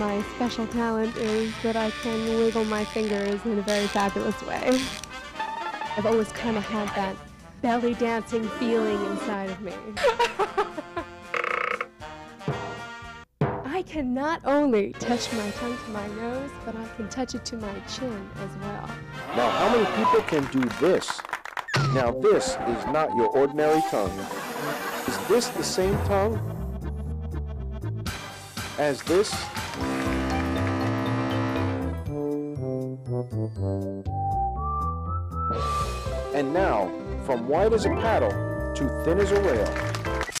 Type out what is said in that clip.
my special talent is that I can wiggle my fingers in a very fabulous way. I've always kind of had that belly dancing feeling inside of me. I can not only touch my tongue to my nose, but I can touch it to my chin as well. Now, how many people can do this? Now, this is not your ordinary tongue. Is this the same tongue as this? And now, from wide as a paddle to thin as a rail,